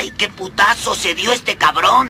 ¡Ay, qué putazo se dio este cabrón!